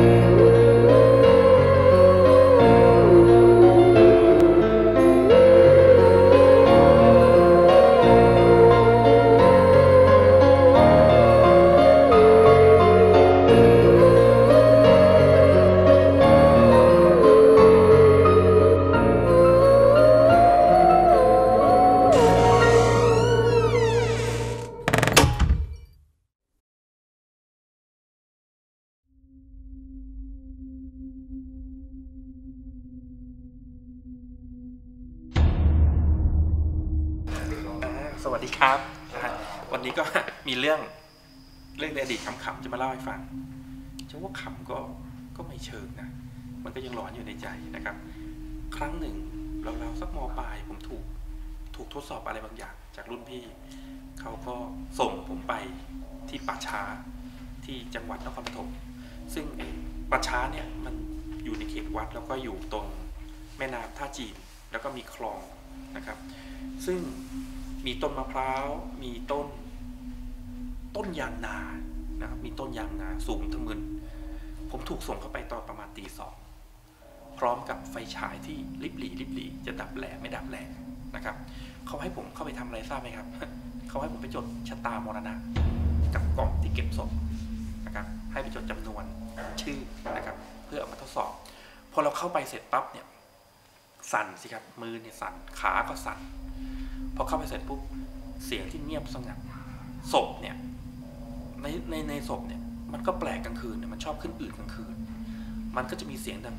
อ่ สวัสดีครับนะฮะวันนี้ก็มีเรื่องเรื่องในอดีตขำๆจะมาเล่าให้ฟังจะว่าขำก็ก็ไม่เชิงนะ มันก็ยังหลอนอยู่ในใจนะครับ ครั้งหนึ่งเราเราๆสักมปลายผมถูกถูกทดสอบอะไรบางอย่าง จากรุ่นพี่ เขาก็ส่งผมไปที่ป่าช้าที่จังหวัดนครปฐมซึ่งป่าช้าเนี่ยมันอยู่ในเขตวัดแล้วก็อยู่ตรงแม่น้ำท่าจีนแล้วก็มีคลองนะครับ ซึ่ง มีต้นมะพร้าว มีต้น ต้นยางนานะครับมีต้นยางนาสูงทะมึนผมถูกส่งเข้าไปตอนประมาณตีสองพร้อมกับไฟฉายที่ลิบหลีลิบหลีจะดับแหลไม่ดับแหลนะครับเขาให้ผมเข้าไปทำอะไรทราบไหมครับเขาให้ผมไปจดชะตามรณะ กับกล่องที่เก็บศพนะครับให้ไปจดจำนวนชื่อนะครับ เพื่อเอามาทดสอบ พอเราเข้าไปเสร็จปั๊บเนี่ยสั่นสิครับมือเนี่ยสั่นขาก็สั่น อเข้าไปเสร็จปุ๊บเสียงที่เงียบสงัดศพเนี่ยในในในศพเนี่ยมันก็แปลกกลางคืนเนี่ยมันชอบขึ้นอืดกลางคืน มันก็จะมีเสียงดัง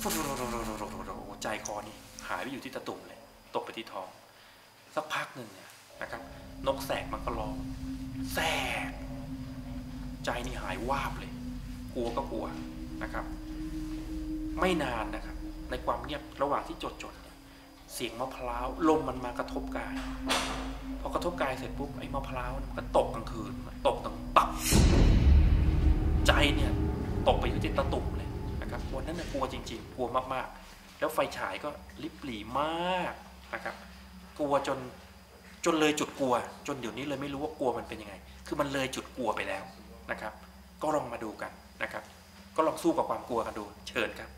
ฟุใจคอนี่หายไปอยู่ที่ตะตุ่มเลย ตกไปที่ท้อง สักพักหนึ่งเนี่ยนะครับ นกแสกมันก็ร้องแสกใจนี่หายวาบเลย กลัวก็กลัวนะครับ ไม่นานนะครับ ในความเงียบระหว่างที่จดจด เสียงมะพร้าวลมมันมากระทบกายพอกระทบกายเสร็จปุ๊บไอ้มะพร้าวเนี่ยมันก็ตกกลางคืนมันตกตั้งตับใจเนี่ยตกไปอยู่ที่ตะตุ่มเลยนะครับวันนั้นน่ะกลัวจริง ๆ กลัวมากๆ แล้วไฟฉายก็ลิบหลีมากนะครับ กลัวจนจนเลยจุดกลัว จนเดี๋ยวนี้เลยไม่รู้ว่ากลัวมันเป็นยังไง คือมันเลยจุดกลัวไปแล้วนะครับ ก็ลองมาดูกันนะครับ ก็ลองสู้กับความกลัวกันดู เชิญครับ